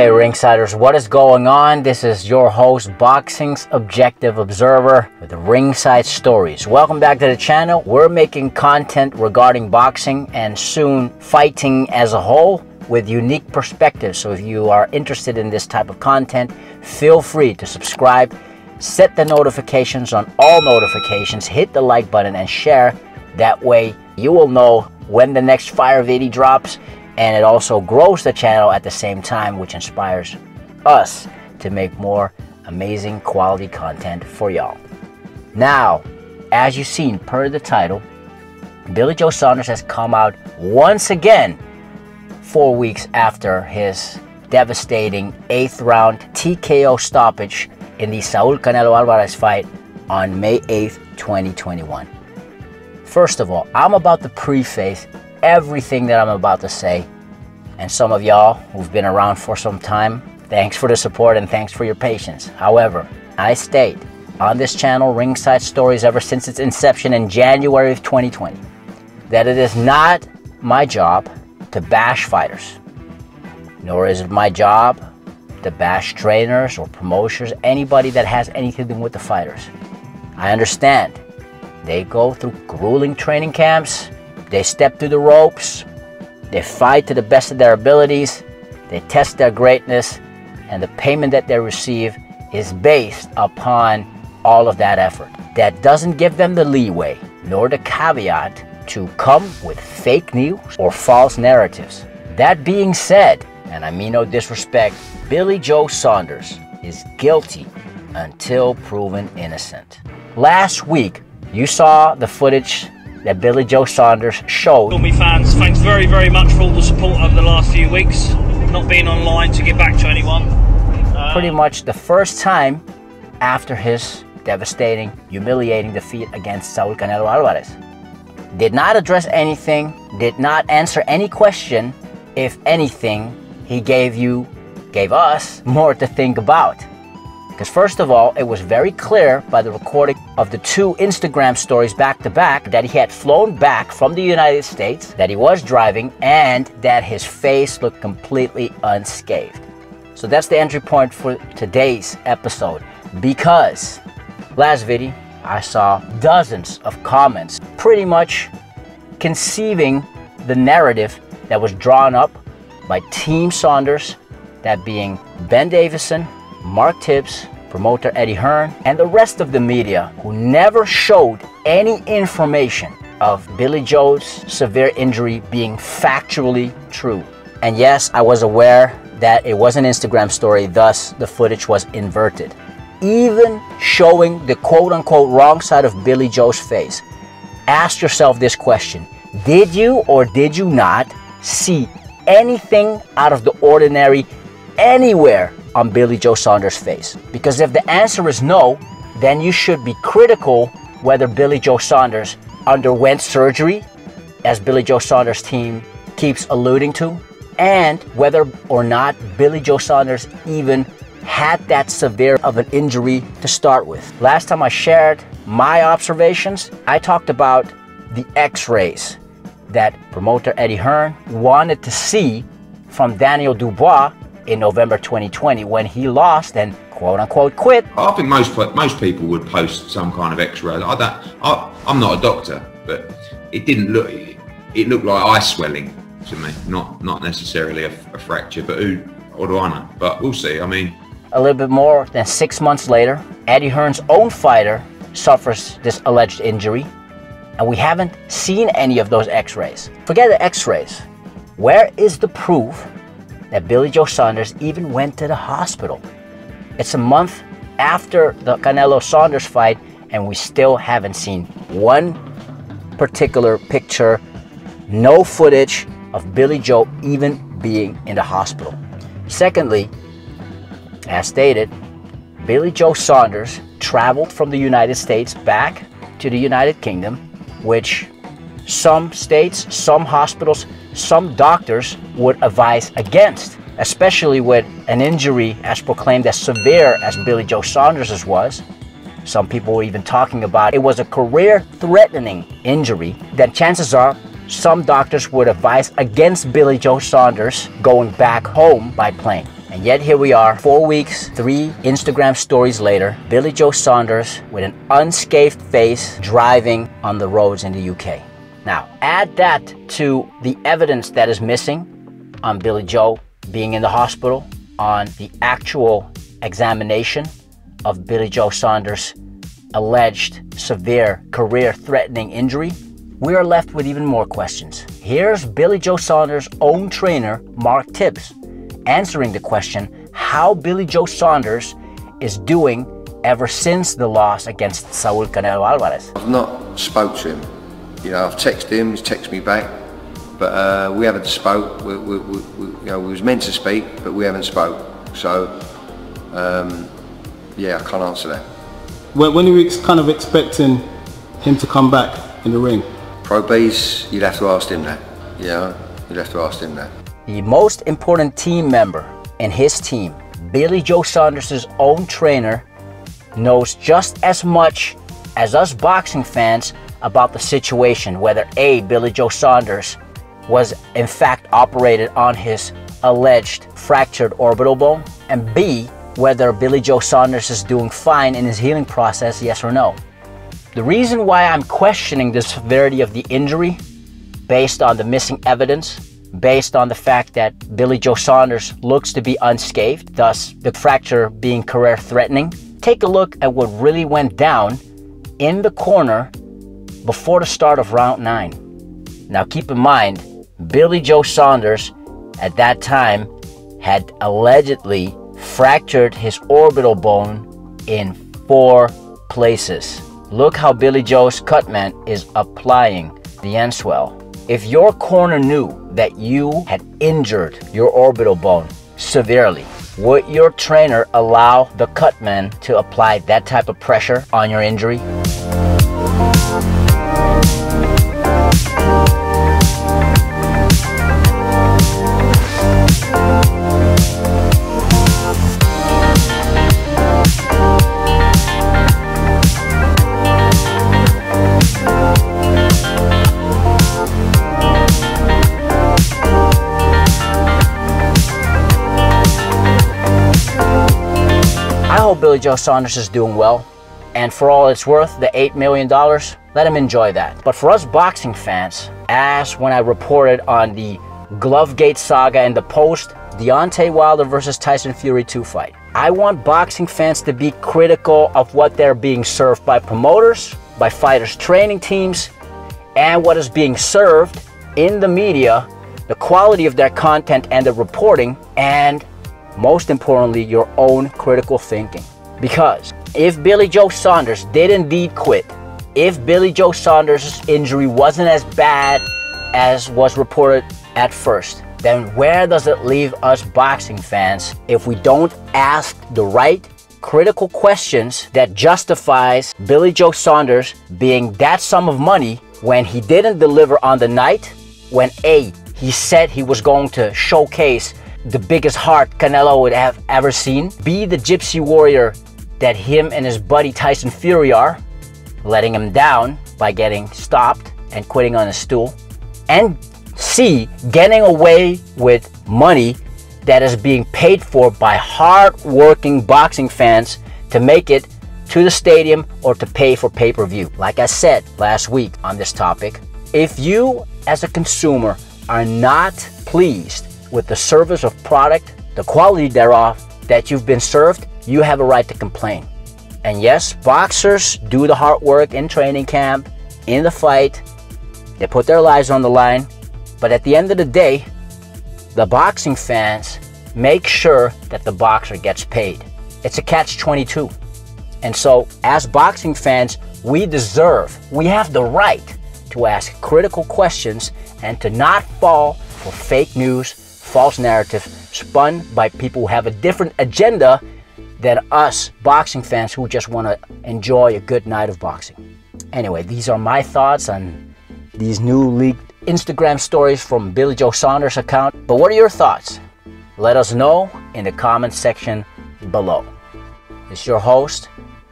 Hey Ringsiders, what is going on? This is your host, Boxing's Objective Observer with Ringside Stories. Welcome back to the channel. We're making content regarding boxing and soon fighting as a whole with unique perspectives. So if you are interested in this type of content, feel free to subscribe, set the notifications on all notifications, hit the like button and share. That way you will know when the next Fire video drops and it also grows the channel at the same time which inspires us to make more amazing quality content for y'all. Now as you've seen per the title billy joe saunders has come out once again four weeks after his devastating eighth round tko stoppage in the saul canelo alvarez fight on may 8th 2021 first of all i'm about to preface everything that I'm about to say. And some of y'all who've been around for some time, thanks for the support and thanks for your patience. However, I state on this channel, Ringside Stories, ever since its inception in January of 2020, that it is not my job to bash fighters, nor is it my job to bash trainers or promoters, anybody that has anything to do with the fighters. I understand they go through grueling training camps, they step through the ropes, they fight to the best of their abilities, they test their greatness, and the payment that they receive is based upon all of that effort. That doesn't give them the leeway nor the caveat to come with fake news or false narratives. That being said, and I mean no disrespect, Billy Joe Saunders is guilty until proven innocent. Last week, you saw the footage that Billy Joe Saunders showed. Me fans, thanks very, very much for all the support over the last few weeks. Not being online to get back to anyone. Uh, Pretty much the first time after his devastating, humiliating defeat against Saul Canelo Alvarez. Did not address anything, did not answer any question. If anything, he gave you, gave us more to think about. Because first of all, it was very clear by the recording of the two Instagram stories back to back that he had flown back from the United States, that he was driving, and that his face looked completely unscathed. So that's the entry point for today's episode. Because last video, I saw dozens of comments pretty much conceiving the narrative that was drawn up by Team Saunders, that being Ben Davison, Mark Tibbs, promoter Eddie Hearn, and the rest of the media who never showed any information of Billy Joe's severe injury being factually true. And yes, I was aware that it was an Instagram story, thus the footage was inverted. Even showing the quote unquote wrong side of Billy Joe's face. Ask yourself this question Did you or did you not see anything out of the ordinary anywhere on Billy Joe Saunders' face? Because if the answer is no, then you should be critical whether Billy Joe Saunders underwent surgery, as Billy Joe Saunders' team keeps alluding to, and whether or not Billy Joe Saunders even had that severe of an injury to start with. Last time I shared my observations, I talked about the x-rays that promoter Eddie Hearn wanted to see from Daniel Dubois in November 2020 when he lost and quote unquote quit. I think most most people would post some kind of X-ray. I don't. I, I'm not a doctor, but it didn't look. It looked like eye swelling to me, not not necessarily a, a fracture. But who? What do I know? But we'll see. I mean, a little bit more than six months later, Eddie Hearn's own fighter suffers this alleged injury, and we haven't seen any of those X-rays. Forget the X-rays. Where is the proof that Billy Joe Saunders even went to the hospital. It's a month after the Canelo Saunders fight, and we still haven't seen one particular picture, no footage of Billy Joe even being in the hospital. Secondly, as stated, Billy Joe Saunders traveled from the United States back to the United Kingdom, which some states, some hospitals, some doctors would advise against, especially with an injury as proclaimed as severe as Billy Joe Saunders' was. Some people were even talking about it was a career-threatening injury, then chances are some doctors would advise against Billy Joe Saunders going back home by plane. And yet here we are, four weeks, three Instagram stories later, Billy Joe Saunders with an unscathed face driving on the roads in the UK. Now, add that to the evidence that is missing on Billy Joe being in the hospital, on the actual examination of Billy Joe Saunders' alleged severe career threatening injury, we are left with even more questions. Here's Billy Joe Saunders' own trainer, Mark Tibbs, answering the question how Billy Joe Saunders is doing ever since the loss against Saul Canelo Alvarez. I've not spoke to him. You know, I've texted him, he's texted me back, but uh, we haven't spoke. We, we, we, we, you know, we was meant to speak, but we haven't spoke. So, um, yeah, I can't answer that. When, when are you kind of expecting him to come back in the ring? Pro B's, you'd have to ask him that. You know, you'd have to ask him that. The most important team member in his team, Billy Joe Saunders' own trainer, knows just as much as us boxing fans about the situation, whether A, Billy Joe Saunders was in fact operated on his alleged fractured orbital bone, and B, whether Billy Joe Saunders is doing fine in his healing process, yes or no. The reason why I'm questioning the severity of the injury, based on the missing evidence, based on the fact that Billy Joe Saunders looks to be unscathed, thus the fracture being career threatening, take a look at what really went down in the corner before the start of round 9. Now keep in mind, Billy Joe Saunders at that time had allegedly fractured his orbital bone in four places. Look how Billy Joe's cutman is applying the Enswell. If your corner knew that you had injured your orbital bone severely, would your trainer allow the cutman to apply that type of pressure on your injury? Hope Billy Joe Saunders is doing well. And for all it's worth, the $8 million, let him enjoy that. But for us boxing fans, as when I reported on the Glovegate saga and the post Deontay Wilder versus Tyson Fury 2 fight, I want boxing fans to be critical of what they're being served by promoters, by fighters' training teams, and what is being served in the media, the quality of their content and the reporting, and most importantly, your own critical thinking. Because if Billy Joe Saunders did indeed quit, if Billy Joe Saunders' injury wasn't as bad as was reported at first, then where does it leave us boxing fans if we don't ask the right critical questions that justifies Billy Joe Saunders being that sum of money when he didn't deliver on the night when A, he said he was going to showcase the biggest heart Canelo would have ever seen. B, the gypsy warrior that him and his buddy Tyson Fury are, letting him down by getting stopped and quitting on a stool. And C, getting away with money that is being paid for by hard-working boxing fans to make it to the stadium or to pay for pay-per-view. Like I said last week on this topic, if you as a consumer are not pleased with the service of product, the quality thereof that you've been served, you have a right to complain. And yes, boxers do the hard work in training camp, in the fight, they put their lives on the line, but at the end of the day, the boxing fans make sure that the boxer gets paid. It's a catch 22. And so, as boxing fans, we deserve, we have the right to ask critical questions and to not fall for fake news, false narrative spun by people who have a different agenda than us boxing fans who just want to enjoy a good night of boxing. Anyway, these are my thoughts on these new leaked Instagram stories from Billy Joe Saunders account. But what are your thoughts? Let us know in the comment section below. It's your host,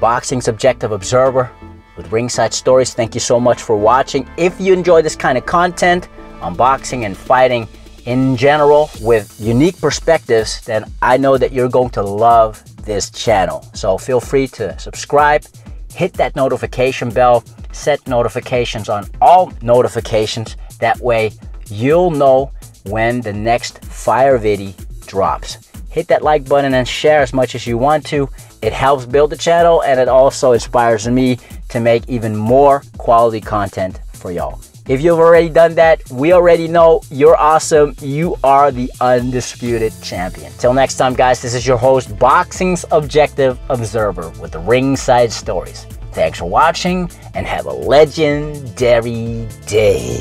Boxing's Objective Observer with Ringside Stories. Thank you so much for watching. If you enjoy this kind of content on boxing and fighting in general with unique perspectives, then I know that you're going to love this channel. So feel free to subscribe, hit that notification bell, set notifications on all notifications. That way you'll know when the next fire video drops. Hit that like button and share as much as you want to. It helps build the channel and it also inspires me to make even more quality content for y'all. If you've already done that, we already know you're awesome. You are the undisputed champion. Till next time, guys, this is your host, Boxing's Objective Observer with Ringside Stories. Thanks for watching and have a legendary day.